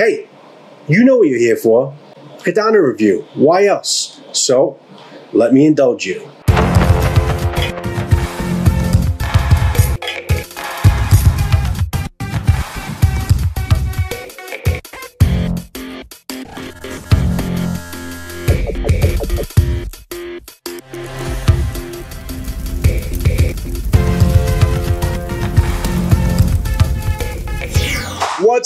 Hey, you know what you're here for. Katana review. Why else? So, let me indulge you.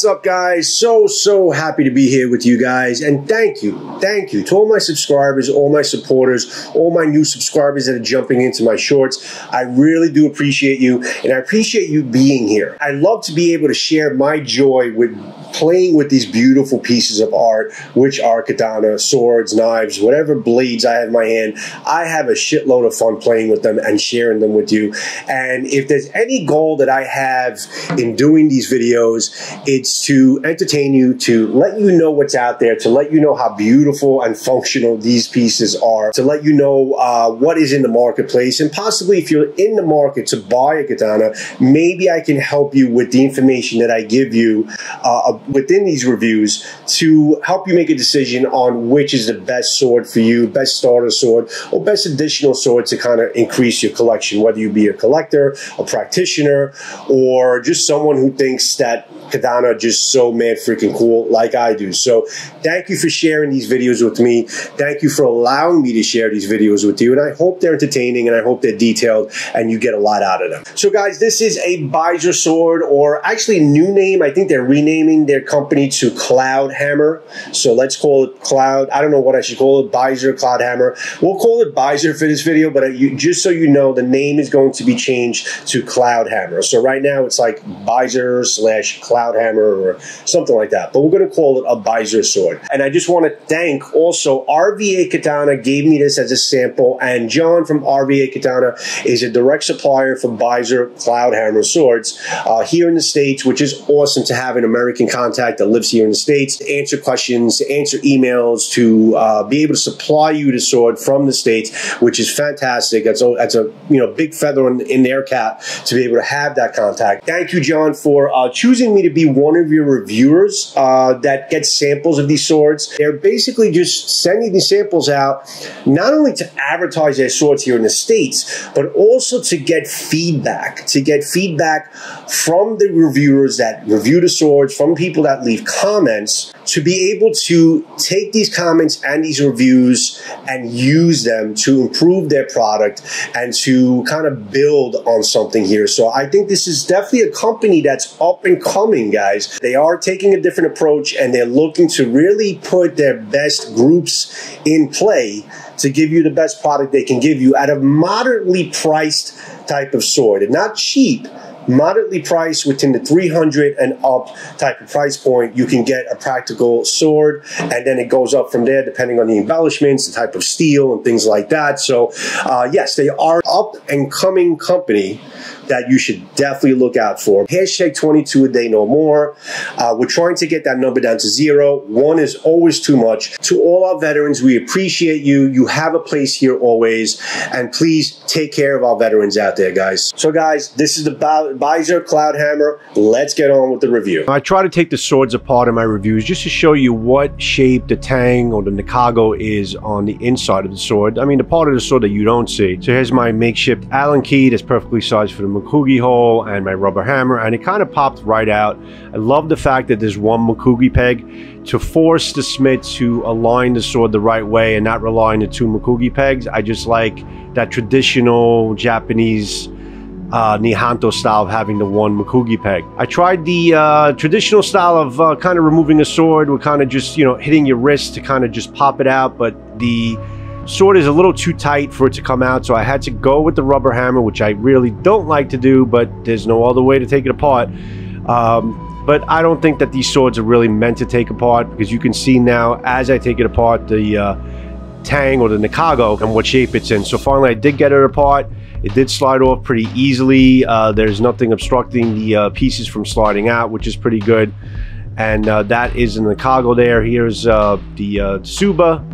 What's up, guys? So, so happy to be here with you guys. And thank you, thank you to all my subscribers, all my supporters, all my new subscribers that are jumping into my shorts. I really do appreciate you, and I appreciate you being here. I love to be able to share my joy with playing with these beautiful pieces of art, which are katana, swords, knives, whatever blades I have in my hand. I have a shitload of fun playing with them and sharing them with you. And if there's any goal that I have in doing these videos, it's to entertain you, to let you know what's out there, to let you know how beautiful and functional these pieces are, to let you know uh, what is in the marketplace, and possibly if you're in the market to buy a katana, maybe I can help you with the information that I give you uh, within these reviews to help you make a decision on which is the best sword for you, best starter sword, or best additional sword to kind of increase your collection, whether you be a collector, a practitioner, or just someone who thinks that katana just so mad freaking cool like I do. So thank you for sharing these videos with me. Thank you for allowing me to share these videos with you. And I hope they're entertaining and I hope they're detailed and you get a lot out of them. So guys, this is a Byzer sword or actually new name. I think they're renaming their company to Cloud Hammer. So let's call it Cloud. I don't know what I should call it. Byzer Cloud Hammer. We'll call it Byzer for this video, but you, just so you know, the name is going to be changed to Cloud Hammer. So right now it's like Byzer slash Cloud Hammer or something like that. But we're going to call it a Byzer sword. And I just want to thank also RVA Katana gave me this as a sample. And John from RVA Katana is a direct supplier for Byzer Cloud Hammer swords uh, here in the States, which is awesome to have an American contact that lives here in the States to answer questions, to answer emails, to uh, be able to supply you the sword from the States, which is fantastic. That's a, that's a you know big feather in, in their cap to be able to have that contact. Thank you, John, for uh, choosing me to be one of your reviewers uh, that gets samples of these swords. They're basically just sending these samples out, not only to advertise their swords here in the States, but also to get feedback, to get feedback from the reviewers that review the swords, from people that leave comments, to be able to take these comments and these reviews and use them to improve their product and to kind of build on something here. So I think this is definitely a company that's up and coming, guys. They are taking a different approach and they're looking to really put their best groups in play to give you the best product they can give you at a moderately priced type of sword. And not cheap, moderately priced within the 300 and up type of price point, you can get a practical sword, and then it goes up from there depending on the embellishments, the type of steel, and things like that. So, uh, yes, they are up and coming company that you should definitely look out for. Hashtag 22 a day no more. Uh, we're trying to get that number down to zero. One is always too much. To all our veterans, we appreciate you. You have a place here always. And please take care of our veterans out there, guys. So, guys, this is the Byzer Cloud Hammer. Let's get on with the review. I try to take the swords apart in my reviews just to show you what shape the tang or the Nakago is on the inside of the sword. I mean, the part of the sword that you don't see. So here's my makeshift Allen key that's perfectly sized for the Mekugi hole and my rubber hammer and it kind of popped right out. I love the fact that there's one Mekugi peg to force the smith to align the sword the right way and not rely on the two Mekugi pegs. I just like that traditional Japanese uh, Nihonto style of having the one Mekugi peg. I tried the uh, traditional style of uh, kind of removing a sword with kind of just, you know, hitting your wrist to kind of just pop it out, but the sword is a little too tight for it to come out, so I had to go with the rubber hammer, which I really don't like to do, but there's no other way to take it apart. Um, but I don't think that these swords are really meant to take apart because you can see now as I take it apart the uh, Tang or the Nakago and what shape it's in. So finally I did get it apart. It did slide off pretty easily. Uh, there's nothing obstructing the uh, pieces from sliding out, which is pretty good. And uh, that is in the Nakago there. Here's uh, the uh, Tsuba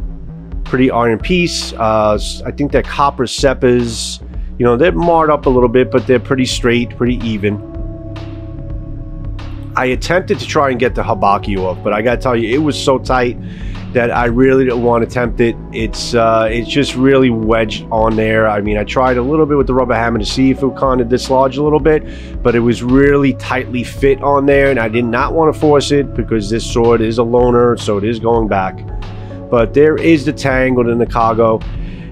pretty iron piece. Uh, I think that copper seppas, you know, they're marred up a little bit, but they're pretty straight, pretty even. I attempted to try and get the habaki off, but I gotta tell you, it was so tight that I really didn't want to attempt it. It's uh, it's just really wedged on there. I mean, I tried a little bit with the rubber hammer to see if it would kind of dislodge a little bit, but it was really tightly fit on there, and I did not want to force it because this sword is a loner, so it is going back. But there is the tang or the Nakago.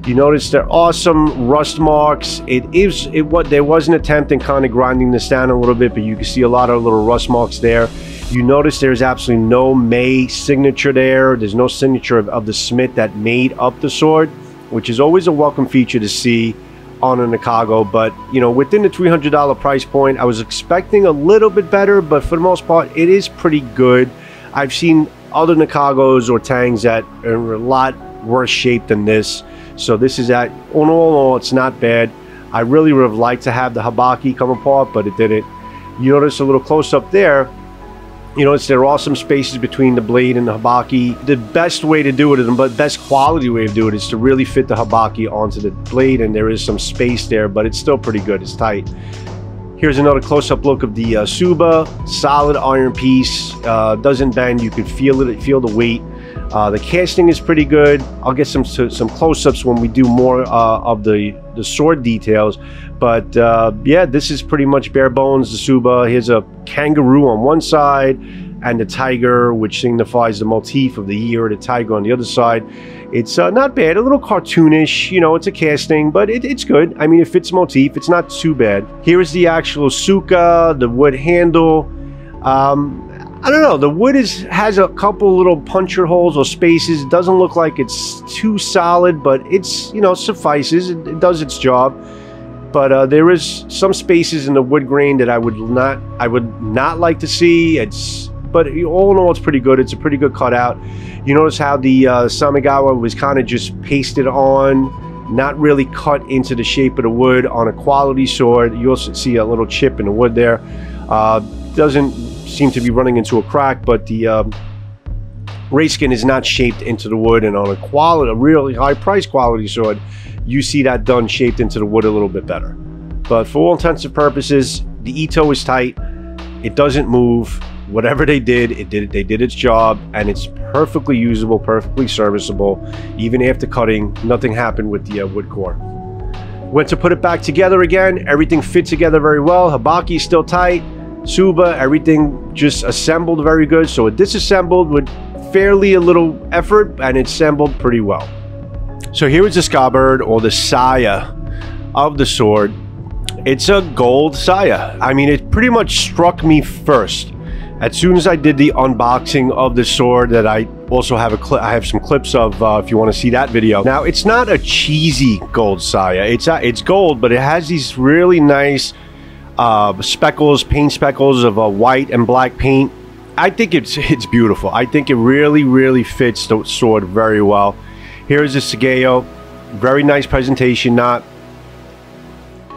You notice there are some rust marks. It is it what there was an attempt in kind of grinding this down a little bit, but you can see a lot of little rust marks there. You notice there's absolutely no Mei signature there. There's no signature of, of the smith that made up the sword, which is always a welcome feature to see on a Nakago. But, you know, within the $300 price point, I was expecting a little bit better, but for the most part, it is pretty good. I've seen other Nakagos or Tangs that are a lot worse shape than this. So this is at, all in all, it's not bad. I really would have liked to have the Habaki come apart, but it didn't. You notice a little close up there, you notice there are some spaces between the blade and the habaki. The best way to do it, and the best quality way of doing it, is to really fit the habaki onto the blade, and there is some space there, but it's still pretty good. It's tight. Here's another close-up look of the uh, Tsuba. Solid iron piece. Uh, doesn't bend. You can feel it. Feel the weight. Uh, the casting is pretty good. I'll get some some close-ups when we do more uh, of the the sword details. But uh, yeah, this is pretty much bare bones. The Tsuba. Here's a kangaroo on one side, and the tiger, which signifies the motif of the year. The tiger on the other side. It's uh, not bad. A little cartoonish. You know, it's a casting, but it, it's good. I mean, it fits motif. It's not too bad. Here is the actual Tsuka, the wood handle. Um, I don't know. The wood is has a couple little puncher holes or spaces. It doesn't look like it's too solid, but it's you know suffices. It, it does its job. But uh, there is some spaces in the wood grain that I would not I would not like to see. It's but all in all, it's pretty good. It's a pretty good cutout. You notice how the uh, Samegawa was kind of just pasted on, not really cut into the shape of the wood on a quality sword. You also see a little chip in the wood there. Uh, doesn't seem to be running into a crack, but the um, skin is not shaped into the wood. And on a quality, a really high price quality sword, you see that done shaped into the wood a little bit better. But for all intents and purposes, the Ito is tight. It doesn't move. Whatever they did, it did. They did its job, and it's perfectly usable, perfectly serviceable. Even after cutting, nothing happened with the uh, wood core. Went to put it back together again. Everything fit together very well. Habaki is still tight. Tsuba, everything just assembled very good. So it disassembled with fairly a little effort and it assembled pretty well. So here is the scabbard or the saya of the sword. It's a gold saya. I mean, it pretty much struck me first. As soon as I did the unboxing of the sword that I also have a I have some clips of uh, if you want to see that video. Now, it's not a cheesy gold saya. It's, uh, it's gold, but it has these really nice uh, speckles, paint speckles of uh, white and black paint. I think it's it's beautiful. I think it really, really fits the sword very well. Here is the Sageo. Very nice presentation knot.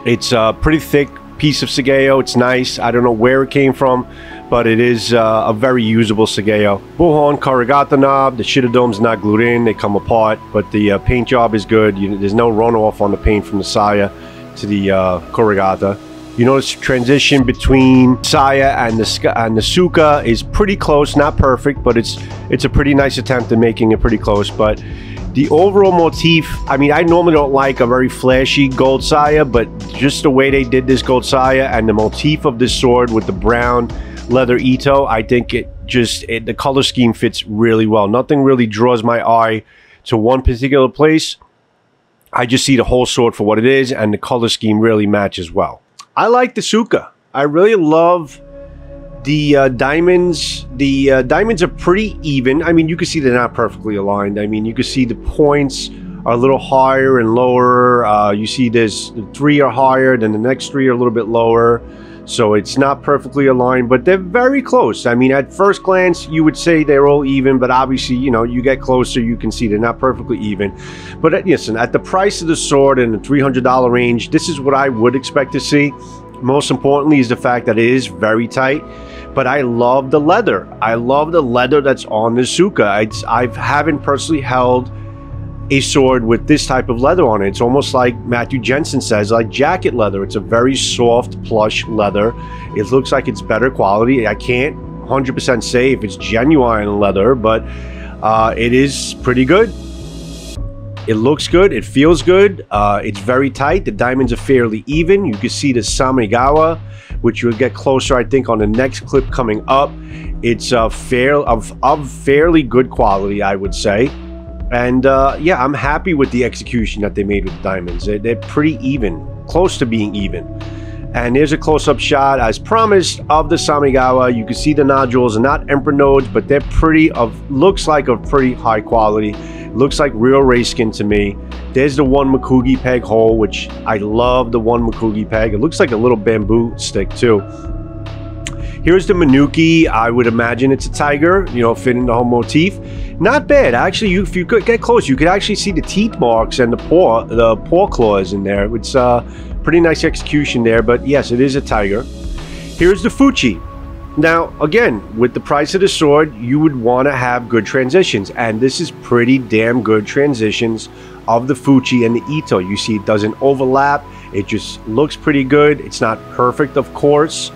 It's a pretty thick piece of Sageo. It's nice. I don't know where it came from, but it is uh, a very usable Sageo. Bullhorn Kurikata knob. The Shitodome's not glued in. They come apart, but the uh, paint job is good. You, there's no runoff on the paint from the Saya to the uh, Kurikata. You notice the transition between Saya and the and the Tsuka is pretty close, not perfect, but it's it's a pretty nice attempt at making it pretty close. But the overall motif, I mean, I normally don't like a very flashy gold Saya, but just the way they did this gold Saya and the motif of this sword with the brown leather Ito, I think it just it, the color scheme fits really well. Nothing really draws my eye to one particular place. I just see the whole sword for what it is, and the color scheme really matches well. I like the Tsuka. I really love the uh, diamonds. The uh, diamonds are pretty even. I mean, you can see they're not perfectly aligned. I mean, you can see the points are a little higher and lower. Uh, you see this the three are higher, then the next three are a little bit lower. So it's not perfectly aligned, but they're very close. I mean, at first glance, you would say they're all even, but obviously, you know, you get closer, you can see they're not perfectly even. But uh, listen, at the price of the sword in the $300 range, this is what I would expect to see. Most importantly is the fact that it is very tight but I love the leather. I love the leather that's on the Tsuka. I, I haven't personally held a sword with this type of leather on it. It's almost like Matthew Jensen says, like jacket leather. It's a very soft, plush leather. It looks like it's better quality. I can't 100% say if it's genuine leather, but uh, it is pretty good. It looks good. It feels good. Uh, it's very tight. The diamonds are fairly even. You can see the Samegawa, which you'll get closer, I think, on the next clip coming up. It's uh, fair of, of fairly good quality, I would say. And uh, yeah, I'm happy with the execution that they made with the diamonds. They're, they're pretty even, close to being even. And there's a close-up shot, as promised, of the Samegawa. You can see the nodules are not emperor nodes, but they're pretty of looks like a pretty high quality. Looks like real ray skin to me. There's the one Mekugi peg hole, which I love the one Mekugi peg. It looks like a little bamboo stick too. Here's the Menuki. I would imagine it's a tiger, you know, fitting the whole motif. Not bad. Actually, you, if you could get close, you could actually see the teeth marks and the paw, the paw claws in there. It's uh, pretty nice execution there, but yes, it is a tiger. Here's the Fuchi. Now, again, with the price of the sword, you would want to have good transitions, and this is pretty damn good transitions of the Fuchi and the Ito. You see it doesn't overlap. It just looks pretty good. It's not perfect, of course,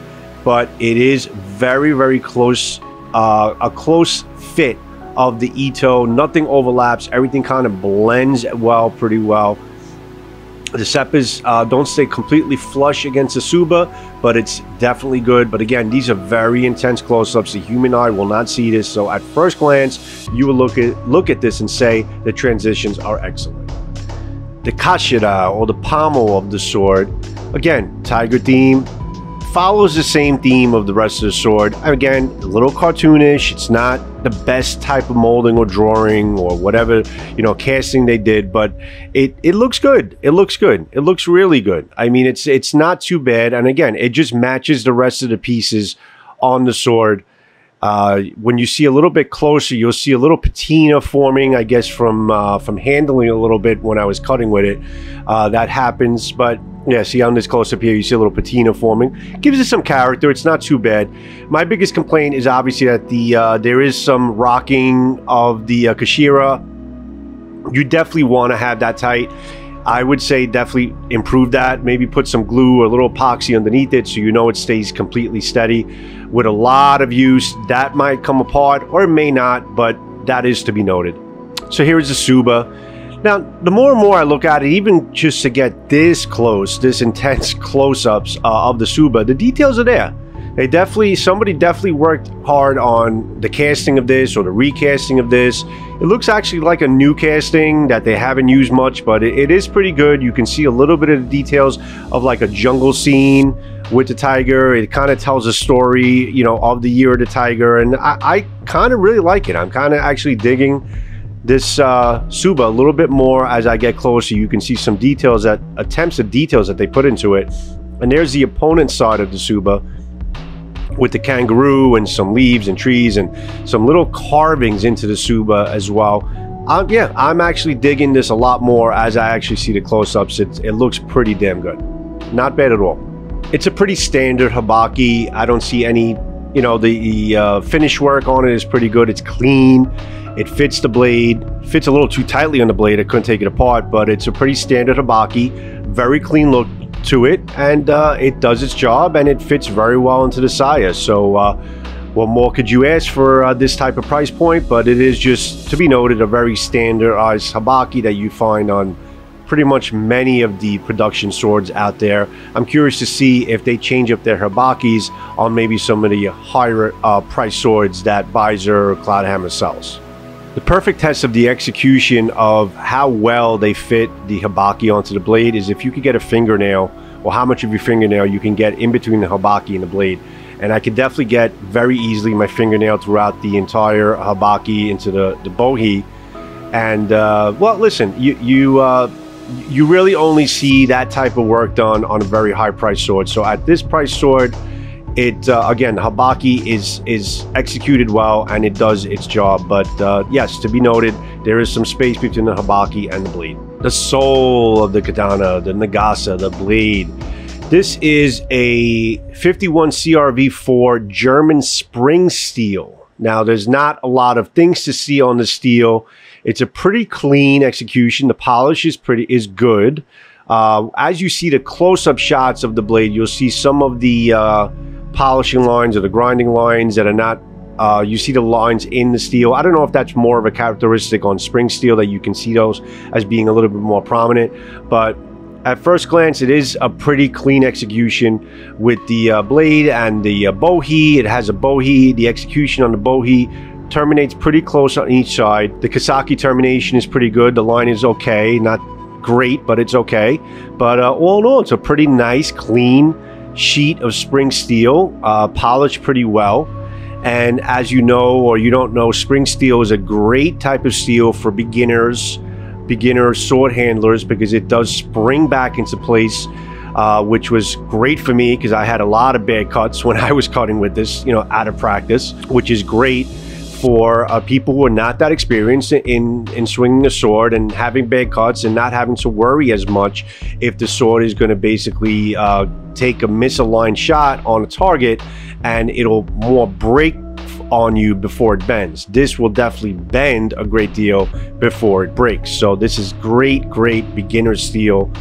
but it is very, very close, uh, a close fit of the Ito. Nothing overlaps. Everything kind of blends well, pretty well. The Seppas uh, don't stay completely flush against the Tsuba, but it's definitely good. But again, these are very intense close-ups. The human eye will not see this. So at first glance, you will look at look at this and say the transitions are excellent. The Kashira, or the pommel of the sword, again, tiger theme, follows the same theme of the rest of the sword. Again, a little cartoonish. It's not the best type of molding or drawing or whatever, you know, casting they did, but it, it looks good. It looks good. It looks really good. I mean, it's it's not too bad. And again, it just matches the rest of the pieces on the sword. Uh, when you see a little bit closer, you'll see a little patina forming, I guess, from uh, from handling a little bit when I was cutting with it. Uh, that happens, but yeah, see on this close up here, you see a little patina forming. Gives it some character. It's not too bad. My biggest complaint is obviously that the uh, there is some rocking of the uh, Kashira. You definitely want to have that tight. I would say definitely improve that. Maybe put some glue or a little epoxy underneath it so you know it stays completely steady. With a lot of use, that might come apart or it may not, but that is to be noted. So here's the Tsuba. Now, the more and more I look at it, even just to get this close, this intense close-ups uh, of the Tsuba, the details are there. They definitely, somebody definitely worked hard on the casting of this or the recasting of this. It looks actually like a new casting that they haven't used much, but it, it is pretty good. You can see a little bit of the details of like a jungle scene with the tiger. It kind of tells a story, you know, of the year of the tiger. And I, I kind of really like it. I'm kind of actually digging this uh, Tsuba a little bit more as I get closer. You can see some details that attempts at details that they put into it. And there's the opponent side of the Tsuba with the kangaroo and some leaves and trees and some little carvings into the tsuba as well. Um, yeah, I'm actually digging this a lot more as I actually see the close-ups. It, it looks pretty damn good. Not bad at all. It's a pretty standard Habaki. I don't see any, you know, the, the uh, finish work on it is pretty good. It's clean. It fits the blade, fits a little too tightly on the blade. I couldn't take it apart, but it's a pretty standard Habaki. Very clean look to it, and uh, it does its job, and it fits very well into the saya. So, uh, what more could you ask for uh, this type of price point? But it is just, to be noted, a very standardized Habaki that you find on pretty much many of the production swords out there. I'm curious to see if they change up their Habakis on maybe some of the higher uh, price swords that Byzer or Cloudhammer sells. The perfect test of the execution of how well they fit the habaki onto the blade is if you could get a fingernail or how much of your fingernail you can get in between the habaki and the blade. And I could definitely get very easily my fingernail throughout the entire habaki into the, the bohi. And, uh, well, listen, you, you, uh, you really only see that type of work done on a very high price sword. So at this price sword, it uh, again habaki is is executed well and it does its job but uh, yes to be noted there is some space between the habaki and the blade the soul of the katana the nagasa the blade this is a 51 crv4 german spring steel Now, there's not a lot of things to see on the steel. It's a pretty clean execution. The polish is pretty is good. Uh, as you see the close-up shots of the blade, you'll see some of the uh, polishing lines or the grinding lines that are not. Uh, you see the lines in the steel. I don't know if that's more of a characteristic on spring steel that you can see those as being a little bit more prominent, but at first glance, it is a pretty clean execution with the uh, blade and the uh. It has a bohi. The execution on the bohi terminates pretty close on each side. The Kissaki termination is pretty good. The line is okay, not great, but it's okay. But uh, all in all, it's a pretty nice, clean sheet of spring steel, uh, polished pretty well. And as you know, or you don't know, spring steel is a great type of steel for beginners beginner sword handlers because it does spring back into place, uh, which was great for me because I had a lot of bad cuts when I was cutting with this, you know, out of practice, which is great for uh, people who are not that experienced in, in swinging a sword and having bad cuts and not having to worry as much if the sword is going to basically uh, take a misaligned shot on a target and it'll more break on you before it bends. This will definitely bend a great deal before it breaks. So this is great, great beginner steel,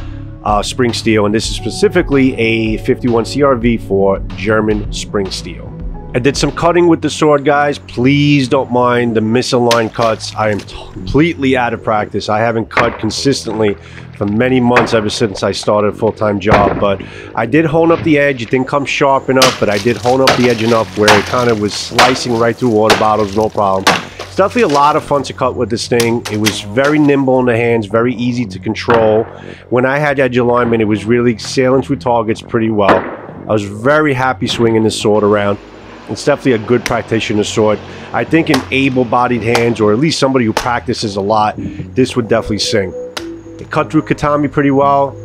uh, spring steel, and this is specifically a 51 CRV for German spring steel. I did some cutting with the sword, guys. Please don't mind the misaligned cuts. I am completely out of practice. I haven't cut consistently for many months ever since I started a full-time job. But I did hone up the edge. It didn't come sharp enough, but I did hone up the edge enough where it kind of was slicing right through water bottles, no problem. It's definitely a lot of fun to cut with this thing. It was very nimble in the hands, very easy to control. When I had edge alignment, it was really sailing through targets pretty well. I was very happy swinging this sword around. It's definitely a good practitioner sword. I think in able-bodied hands, or at least somebody who practices a lot, this would definitely sing. It cut through tatami pretty well.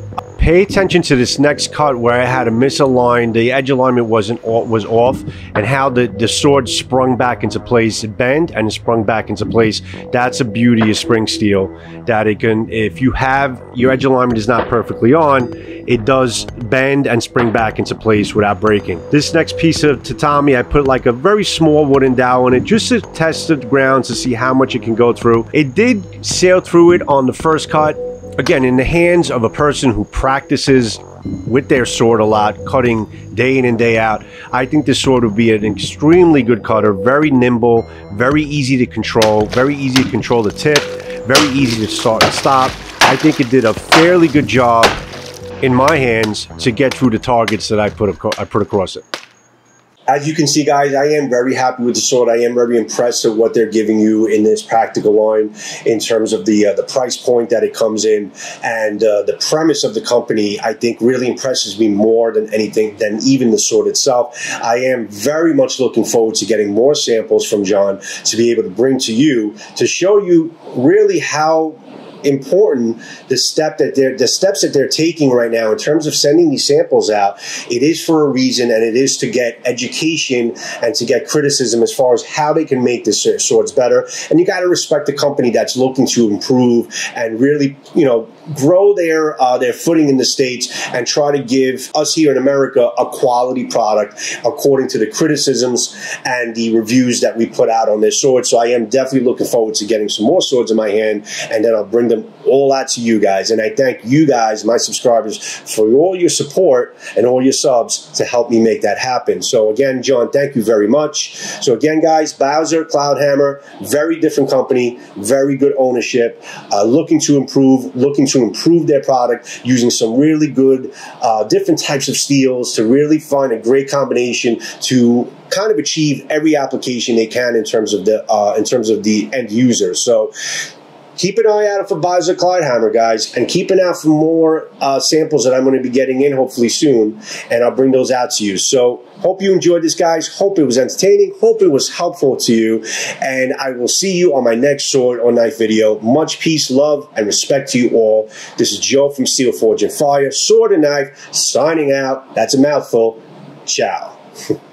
Pay attention to this next cut where I had a misaligned, the edge alignment wasn't was off, and how the, the sword sprung back into place. It bent and it sprung back into place. That's a beauty of spring steel. That it can, if you have your edge alignment is not perfectly on, it does bend and spring back into place without breaking. This next piece of tatami, I put like a very small wooden dowel in it just to test the ground to see how much it can go through. It did sail through it on the first cut again, in the hands of a person who practices with their sword a lot, cutting day in and day out, I think this sword would be an extremely good cutter, very nimble, very easy to control, very easy to control the tip, very easy to start and stop. I think it did a fairly good job in my hands to get through the targets that I put, I put across it as you can see, guys, I am very happy with the sword. I am very impressed with what they're giving you in this practical line in terms of the uh, the price point that it comes in and uh, the premise of the company. I think really impresses me more than anything than even the sword itself. I am very much looking forward to getting more samples from John to be able to bring to you to show you really how important the step that they're the steps that they're taking right now in terms of sending these samples out. It is for a reason, and it is to get education and to get criticism as far as how they can make the swords better. And you got to respect the company that's looking to improve and really, you know, grow their uh, their footing in the states and try to give us here in America a quality product according to the criticisms and the reviews that we put out on their swords. So I am definitely looking forward to getting some more swords in my hand, and then I'll bring them all out to you guys. And I thank you guys, my subscribers, for all your support and all your subs to help me make that happen. So again, John, thank you very much. So again, guys, Bowser, Cloudhammer, very different company, very good ownership, uh, looking to improve, looking to improve their product using some really good uh, different types of steels to really find a great combination to kind of achieve every application they can in terms of the uh, in terms of the end user. So keep an eye out for Bowser Cloudhammer, guys, and keep an eye out for more uh, samples that I'm going to be getting in hopefully soon, and I'll bring those out to you. So, hope you enjoyed this, guys. Hope it was entertaining. Hope it was helpful to you, and I will see you on my next sword or knife video. Much peace, love, and respect to you all. This is Joe from Steel Forged in Fire, Sword and Knife, signing out. That's a mouthful. Ciao.